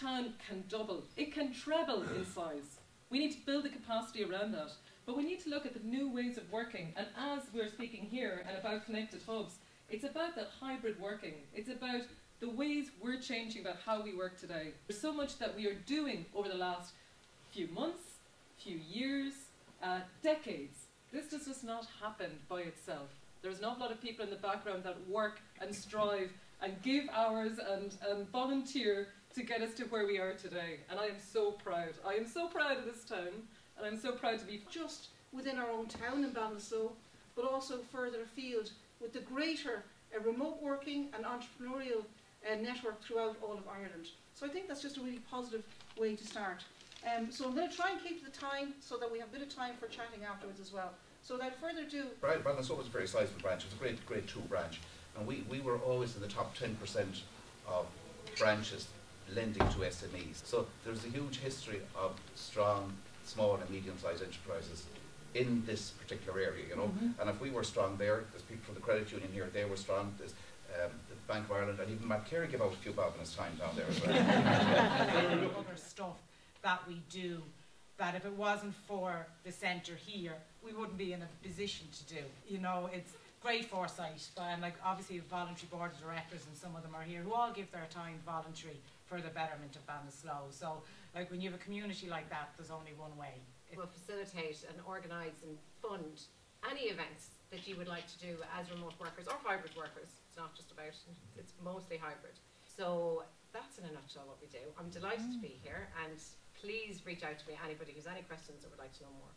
town can double, it can treble in size. We need to build the capacity around that. But we need to look at the new ways of working. And as we're speaking here and about connected hubs, it's about that hybrid working. It's about the ways we're changing about how we work today. There's so much that we are doing over the last few months, few years, uh, decades. This does just not happen by itself. There's an awful lot of people in the background that work and strive and give hours and, and volunteer to get us to where we are today. And I am so proud. I am so proud of this town, and I'm so proud to be just within our own town in Ballinasloe, but also further afield with the greater uh, remote working and entrepreneurial uh, network throughout all of Ireland. So I think that's just a really positive way to start. Um, so I'm going to try and keep the time so that we have a bit of time for chatting afterwards as well. So without further ado... Brian, Ballinasloe was a very sizable branch. It was a great, great two branch. And we, we were always in the top 10% of branches lending to SMEs. So there's a huge history of strong small and medium-sized enterprises in this particular area, you know. Mm -hmm. And if we were strong there, there's people from the credit union here, they were strong. There's um, the Bank of Ireland, and even Matt Carey gave out a few bob in his time down there as well. That we do that if it wasn't for the centre here, we wouldn't be in a position to do. You know, it's great foresight, but and like obviously voluntary board of directors, and some of them are here, who all give their time voluntary for the betterment of Ballinasloe. So, like when you have a community like that, there's only one way will facilitate and organise and fund any events that you would like to do as remote workers or hybrid workers. It's not just about, it's mostly hybrid. So that's in a nutshell what we do. I'm delighted mm. to be here and please reach out to me, anybody who's any questions or would like to know more.